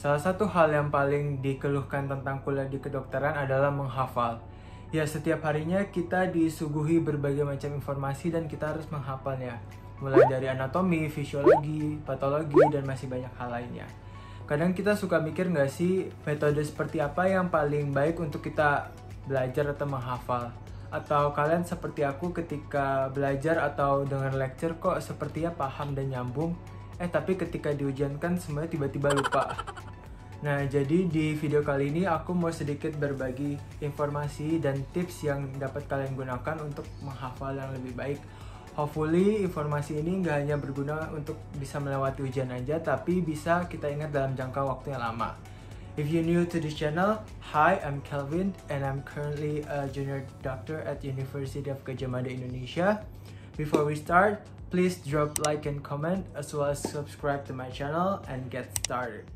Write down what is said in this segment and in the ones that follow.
Salah satu hal yang paling dikeluhkan tentang kuliah di kedokteran adalah menghafal. Ya, setiap harinya kita disuguhi berbagai macam informasi dan kita harus menghafalnya. Mulai dari anatomi, fisiologi, patologi, dan masih banyak hal lainnya. Kadang kita suka mikir nggak sih metode seperti apa yang paling baik untuk kita belajar atau menghafal? Atau kalian seperti aku ketika belajar atau dengar lecture kok sepertinya paham dan nyambung, eh tapi ketika diujiankan semuanya tiba-tiba lupa. Nah, jadi di video kali ini aku mau sedikit berbagi informasi dan tips yang dapat kalian gunakan untuk menghafal yang lebih baik. Hopefully informasi ini nggak hanya berguna untuk bisa melewati ujian aja, tapi bisa kita ingat dalam jangka waktu yang lama. If you're new to this channel, hi, I'm Kelvin and I'm currently a junior doctor at University of Gajah Mada Indonesia. Before we start, please drop like and comment as well as subscribe to my channel and get started.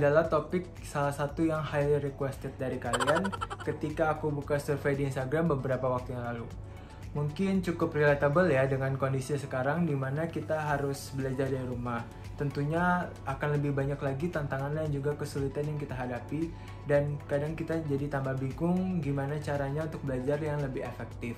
Adalah topik salah satu yang highly requested dari kalian ketika aku buka survei di Instagram beberapa waktu yang lalu. Mungkin cukup relatable ya dengan kondisi sekarang di mana kita harus belajar dari rumah. Tentunya akan lebih banyak lagi tantangan dan juga kesulitan yang kita hadapi dan kadang kita jadi tambah bingung gimana caranya untuk belajar yang lebih efektif.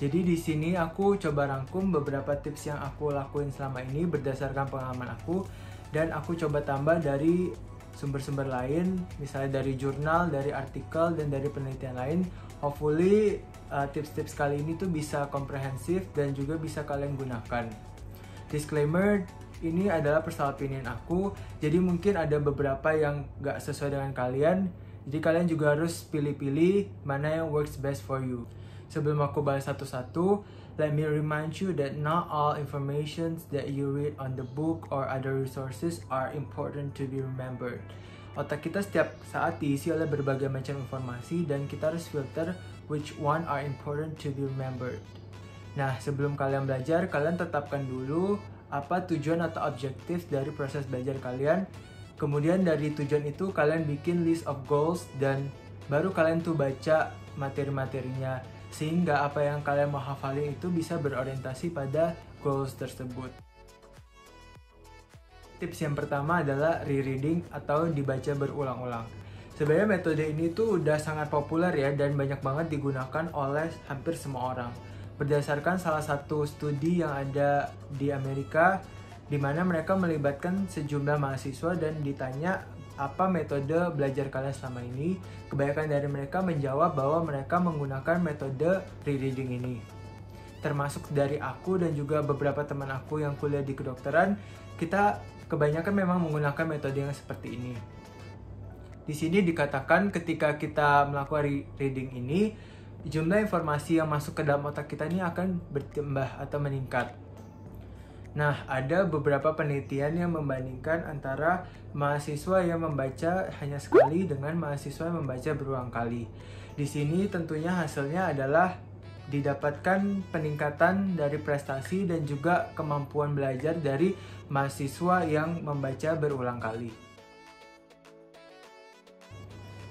Jadi di sini aku coba rangkum beberapa tips yang aku lakuin selama ini berdasarkan pengalaman aku dan aku coba tambah dari sumber-sumber lain, misalnya dari jurnal, dari artikel, dan dari penelitian lain. Hopefully uh, tips-tips kali ini tuh bisa komprehensif dan juga bisa kalian gunakan. Disclaimer, ini adalah personal opinion aku, jadi mungkin ada beberapa yang gak sesuai dengan kalian, jadi kalian juga harus pilih-pilih mana yang works best for you. Sebelum aku bahas satu-satu, let me remind you that not all information that you read on the book or other resources are important to be remembered. Otak kita setiap saat diisi oleh berbagai macam informasi dan kita harus filter which one are important to be remembered. Nah, sebelum kalian belajar, kalian tetapkan dulu apa tujuan atau objektif dari proses belajar kalian. Kemudian dari tujuan itu kalian bikin list of goals dan baru kalian tuh baca materi-materinya sehingga apa yang kalian mau hafalin itu bisa berorientasi pada goals tersebut. Tips yang pertama adalah rereading atau dibaca berulang-ulang. Sebenarnya metode ini tuh udah sangat populer ya dan banyak banget digunakan oleh hampir semua orang. Berdasarkan salah satu studi yang ada di Amerika di mana mereka melibatkan sejumlah mahasiswa dan ditanya apa metode belajar kalian selama ini. Kebanyakan dari mereka menjawab bahwa mereka menggunakan metode rereading ini. Termasuk dari aku dan juga beberapa teman aku yang kuliah di kedokteran, kita kebanyakan memang menggunakan metode yang seperti ini. Di sini dikatakan ketika kita melakukan reading ini, jumlah informasi yang masuk ke dalam otak kita ini akan bertambah atau meningkat. Nah, ada beberapa penelitian yang membandingkan antara mahasiswa yang membaca hanya sekali dengan mahasiswa yang membaca berulang kali. Di sini tentunya hasilnya adalah didapatkan peningkatan dari prestasi dan juga kemampuan belajar dari mahasiswa yang membaca berulang kali.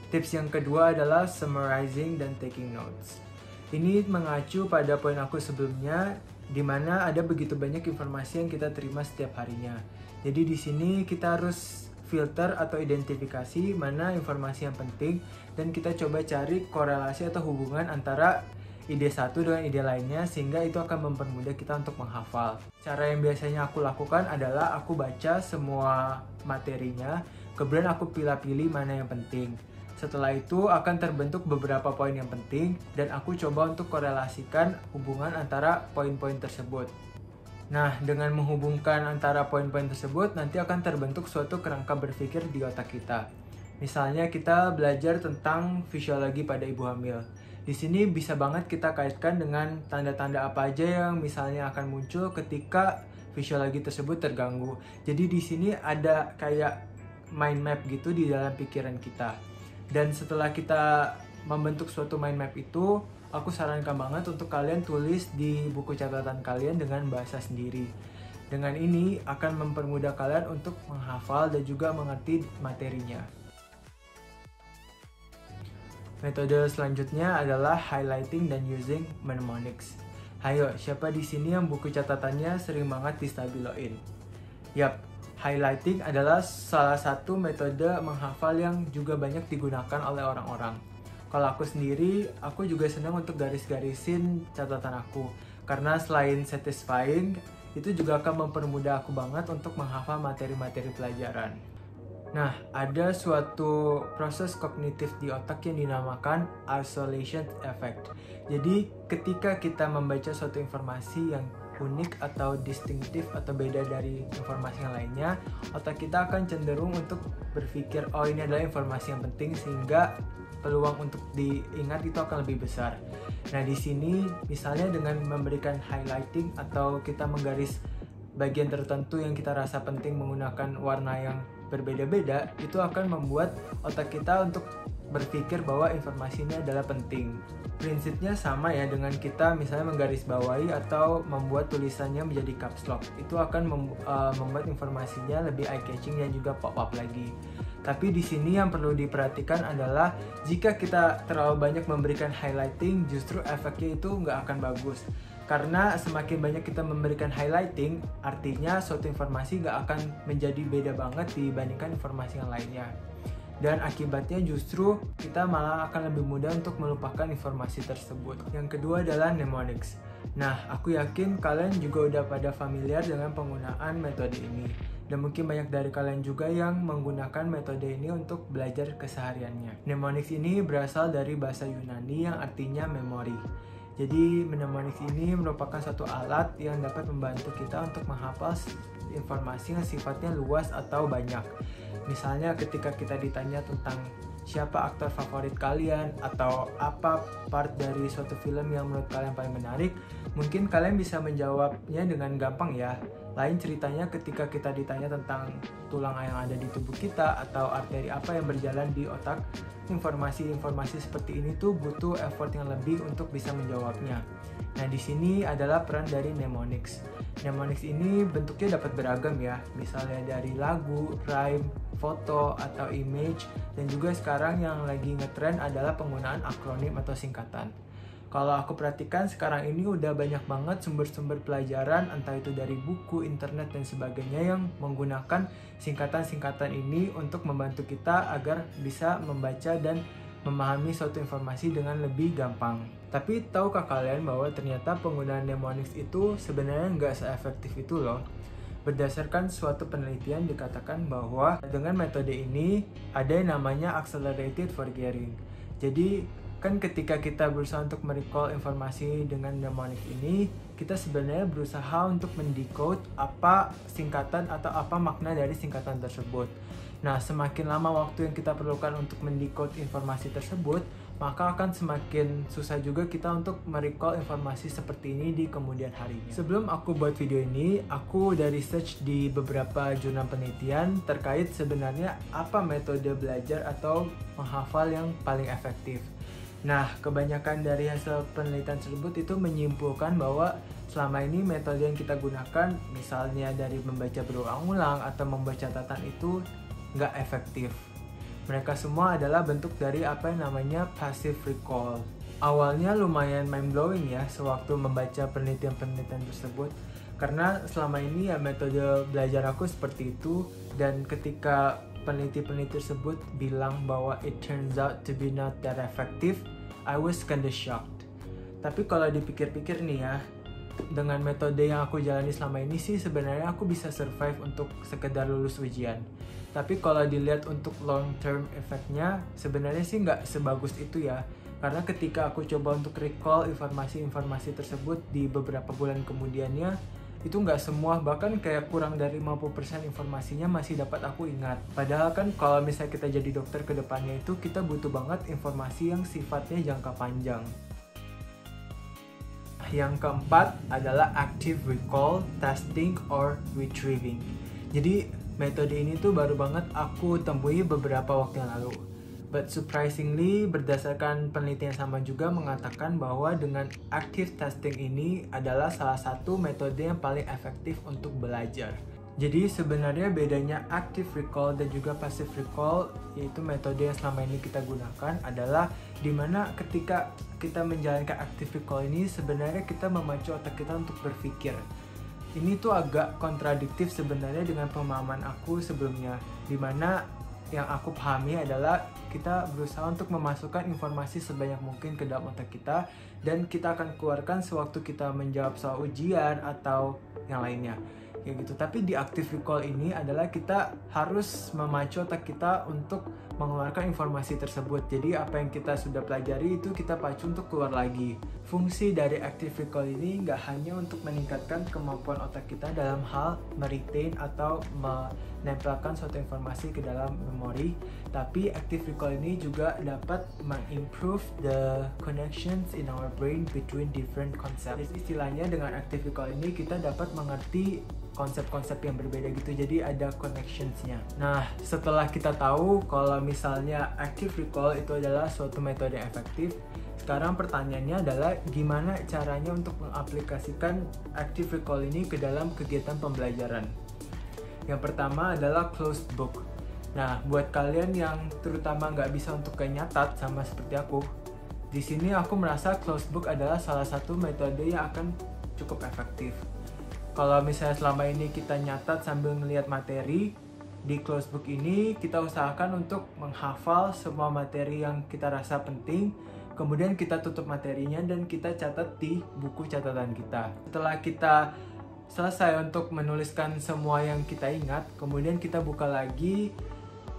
Tips yang kedua adalah summarizing dan taking notes. Ini mengacu pada poin aku sebelumnya di mana ada begitu banyak informasi yang kita terima setiap harinya. Jadi di sini kita harus filter atau identifikasi mana informasi yang penting dan kita coba cari korelasi atau hubungan antara ide satu dengan ide lainnya sehingga itu akan mempermudah kita untuk menghafal. Cara yang biasanya aku lakukan adalah aku baca semua materinya, kemudian aku pilih-pilih mana yang penting. Setelah itu akan terbentuk beberapa poin yang penting dan aku coba untuk korelasikan hubungan antara poin-poin tersebut. Nah, dengan menghubungkan antara poin-poin tersebut nanti akan terbentuk suatu kerangka berpikir di otak kita. Misalnya kita belajar tentang fisiologi pada ibu hamil. Di sini bisa banget kita kaitkan dengan tanda-tanda apa aja yang misalnya akan muncul ketika fisiologi tersebut terganggu. Jadi di sini ada kayak mind map gitu di dalam pikiran kita dan setelah kita membentuk suatu mind map itu aku sarankan banget untuk kalian tulis di buku catatan kalian dengan bahasa sendiri dengan ini akan mempermudah kalian untuk menghafal dan juga mengerti materinya Metode selanjutnya adalah highlighting dan using mnemonics. Hayo, siapa di sini yang buku catatannya sering banget distabiloin? Yap, highlighting adalah salah satu metode menghafal yang juga banyak digunakan oleh orang-orang. Kalau aku sendiri, aku juga senang untuk garis-garisin catatan aku. Karena selain satisfying, itu juga akan mempermudah aku banget untuk menghafal materi-materi pelajaran. Nah, ada suatu proses kognitif di otak yang dinamakan isolation effect. Jadi, ketika kita membaca suatu informasi yang unik atau distintif atau beda dari informasi yang lainnya, otak kita akan cenderung untuk berpikir, "Oh, ini adalah informasi yang penting," sehingga peluang untuk diingat itu akan lebih besar. Nah, di sini misalnya dengan memberikan highlighting atau kita menggaris bagian tertentu yang kita rasa penting menggunakan warna yang berbeda-beda itu akan membuat otak kita untuk berpikir bahwa informasi ini adalah penting. Prinsipnya sama ya dengan kita misalnya menggarisbawahi atau membuat tulisannya menjadi caps lock. Itu akan mem uh, membuat informasinya lebih eye catching dan juga pop up lagi. Tapi di sini yang perlu diperhatikan adalah jika kita terlalu banyak memberikan highlighting, justru efeknya itu nggak akan bagus. Karena semakin banyak kita memberikan highlighting, artinya suatu informasi gak akan menjadi beda banget dibandingkan informasi yang lainnya. Dan akibatnya justru kita malah akan lebih mudah untuk melupakan informasi tersebut. Yang kedua adalah mnemonics. Nah, aku yakin kalian juga udah pada familiar dengan penggunaan metode ini. Dan mungkin banyak dari kalian juga yang menggunakan metode ini untuk belajar kesehariannya. Mnemonics ini berasal dari bahasa Yunani yang artinya memori. Jadi mnemonics ini merupakan satu alat yang dapat membantu kita untuk menghafal informasi yang sifatnya luas atau banyak. Misalnya ketika kita ditanya tentang siapa aktor favorit kalian atau apa part dari suatu film yang menurut kalian paling menarik, mungkin kalian bisa menjawabnya dengan gampang ya. Lain ceritanya ketika kita ditanya tentang tulang yang ada di tubuh kita atau arteri apa yang berjalan di otak, informasi-informasi seperti ini tuh butuh effort yang lebih untuk bisa menjawabnya. Nah, di sini adalah peran dari mnemonics. Mnemonics ini bentuknya dapat beragam ya, misalnya dari lagu, rhyme, foto, atau image, dan juga sekarang yang lagi ngetren adalah penggunaan akronim atau singkatan. Kalau aku perhatikan sekarang ini udah banyak banget sumber-sumber pelajaran entah itu dari buku, internet dan sebagainya yang menggunakan singkatan-singkatan ini untuk membantu kita agar bisa membaca dan memahami suatu informasi dengan lebih gampang. Tapi tahukah kalian bahwa ternyata penggunaan mnemonics itu sebenarnya nggak seefektif itu loh. Berdasarkan suatu penelitian dikatakan bahwa dengan metode ini ada yang namanya accelerated forgetting. Jadi kan ketika kita berusaha untuk merecall informasi dengan mnemonic ini kita sebenarnya berusaha untuk mendecode apa singkatan atau apa makna dari singkatan tersebut nah semakin lama waktu yang kita perlukan untuk mendecode informasi tersebut maka akan semakin susah juga kita untuk merecall informasi seperti ini di kemudian harinya. Sebelum aku buat video ini, aku udah research di beberapa jurnal penelitian terkait sebenarnya apa metode belajar atau menghafal yang paling efektif. Nah, kebanyakan dari hasil penelitian tersebut itu menyimpulkan bahwa selama ini metode yang kita gunakan, misalnya dari membaca berulang-ulang atau membaca catatan itu nggak efektif. Mereka semua adalah bentuk dari apa yang namanya passive recall. Awalnya lumayan mind blowing ya sewaktu membaca penelitian-penelitian tersebut karena selama ini ya metode belajar aku seperti itu dan ketika peneliti-peneliti tersebut bilang bahwa it turns out to be not that effective, I was kinda shocked. Tapi kalau dipikir-pikir nih ya, dengan metode yang aku jalani selama ini sih sebenarnya aku bisa survive untuk sekedar lulus ujian. Tapi kalau dilihat untuk long term efeknya, sebenarnya sih nggak sebagus itu ya. Karena ketika aku coba untuk recall informasi-informasi tersebut di beberapa bulan kemudiannya, itu nggak semua bahkan kayak kurang dari 50% informasinya masih dapat aku ingat padahal kan kalau misalnya kita jadi dokter ke depannya itu kita butuh banget informasi yang sifatnya jangka panjang yang keempat adalah active recall, testing, or retrieving. Jadi metode ini tuh baru banget aku temui beberapa waktu yang lalu. But surprisingly, berdasarkan penelitian sama juga mengatakan bahwa dengan active testing ini adalah salah satu metode yang paling efektif untuk belajar. Jadi sebenarnya bedanya active recall dan juga passive recall yaitu metode yang selama ini kita gunakan adalah di mana ketika kita menjalankan active recall ini sebenarnya kita memacu otak kita untuk berpikir. Ini tuh agak kontradiktif sebenarnya dengan pemahaman aku sebelumnya di mana yang aku pahami adalah kita berusaha untuk memasukkan informasi sebanyak mungkin ke dalam otak kita dan kita akan keluarkan sewaktu kita menjawab soal ujian atau yang lainnya. Kayak gitu. Tapi di active recall ini adalah kita harus memacu otak kita untuk mengeluarkan informasi tersebut. Jadi apa yang kita sudah pelajari itu kita pacu untuk keluar lagi. Fungsi dari active recall ini nggak hanya untuk meningkatkan kemampuan otak kita dalam hal meretain atau menempelkan suatu informasi ke dalam memori tapi active recall ini juga dapat mengimprove the connections in our brain between different concepts. Istilahnya dengan active recall ini kita dapat mengerti konsep-konsep yang berbeda gitu. Jadi ada connectionsnya. Nah setelah kita tahu kalau misalnya active recall itu adalah suatu metode efektif sekarang pertanyaannya adalah gimana caranya untuk mengaplikasikan active recall ini ke dalam kegiatan pembelajaran. Yang pertama adalah closed book. Nah buat kalian yang terutama nggak bisa untuk nyatat sama seperti aku di sini aku merasa closed book adalah salah satu metode yang akan cukup efektif. Kalau misalnya selama ini kita nyatat sambil melihat materi di close book ini kita usahakan untuk menghafal semua materi yang kita rasa penting kemudian kita tutup materinya dan kita catat di buku catatan kita setelah kita selesai untuk menuliskan semua yang kita ingat kemudian kita buka lagi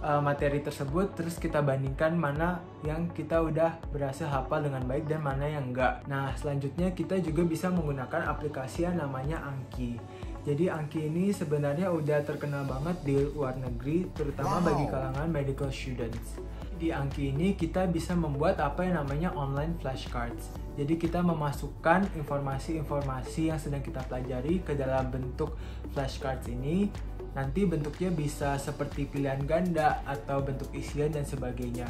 uh, materi tersebut terus kita bandingkan mana yang kita udah berhasil hafal dengan baik dan mana yang enggak. Nah, selanjutnya kita juga bisa menggunakan aplikasi yang namanya Anki. Jadi Anki ini sebenarnya udah terkenal banget di luar negeri, terutama wow. bagi kalangan medical students. Di Anki ini kita bisa membuat apa yang namanya online flashcards. Jadi kita memasukkan informasi-informasi yang sedang kita pelajari ke dalam bentuk flashcards ini Nanti bentuknya bisa seperti pilihan ganda atau bentuk isian dan sebagainya.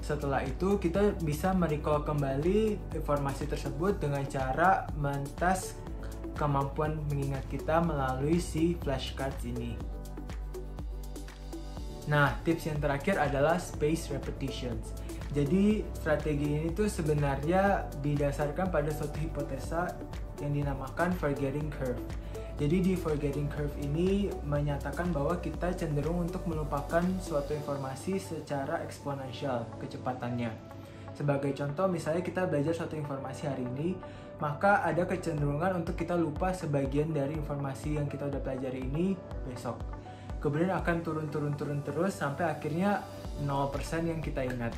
Setelah itu kita bisa merecall kembali informasi tersebut dengan cara mentas kemampuan mengingat kita melalui si flashcards ini. Nah, tips yang terakhir adalah space repetitions. Jadi, strategi ini tuh sebenarnya didasarkan pada suatu hipotesa yang dinamakan forgetting curve. Jadi di forgetting curve ini menyatakan bahwa kita cenderung untuk melupakan suatu informasi secara eksponensial kecepatannya. Sebagai contoh, misalnya kita belajar suatu informasi hari ini, maka ada kecenderungan untuk kita lupa sebagian dari informasi yang kita udah pelajari ini besok. Kemudian akan turun-turun-turun terus sampai akhirnya 0% yang kita ingat.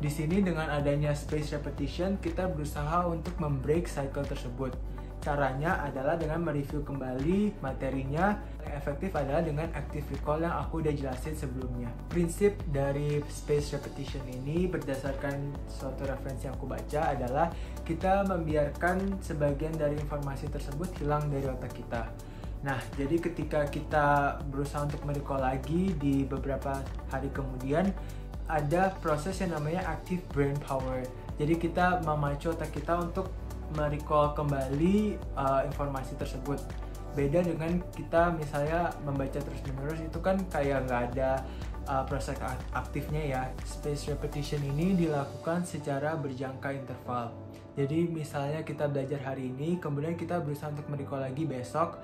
Di sini dengan adanya space repetition, kita berusaha untuk membreak cycle tersebut Caranya adalah dengan mereview kembali materinya. Yang efektif adalah dengan active recall yang aku udah jelasin sebelumnya. Prinsip dari space repetition ini berdasarkan suatu referensi yang aku baca adalah kita membiarkan sebagian dari informasi tersebut hilang dari otak kita. Nah, jadi ketika kita berusaha untuk merecall lagi di beberapa hari kemudian, ada proses yang namanya active brain power. Jadi kita memacu otak kita untuk merecall kembali uh, informasi tersebut. Beda dengan kita misalnya membaca terus menerus itu kan kayak nggak ada uh, proses aktifnya ya. Space repetition ini dilakukan secara berjangka interval. Jadi misalnya kita belajar hari ini kemudian kita berusaha untuk merecall lagi besok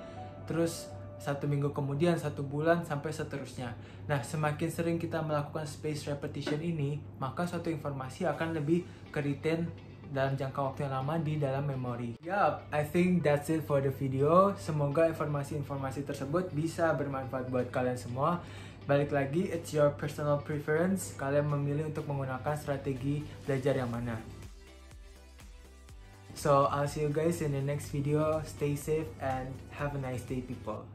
terus satu minggu kemudian, satu bulan, sampai seterusnya. Nah, semakin sering kita melakukan space repetition ini, maka suatu informasi akan lebih ke retain dalam jangka waktu yang lama di dalam memori. Yup, I think that's it for the video. Semoga informasi-informasi tersebut bisa bermanfaat buat kalian semua. Balik lagi, it's your personal preference. Kalian memilih untuk menggunakan strategi belajar yang mana. So, I'll see you guys in the next video. Stay safe and have a nice day, people.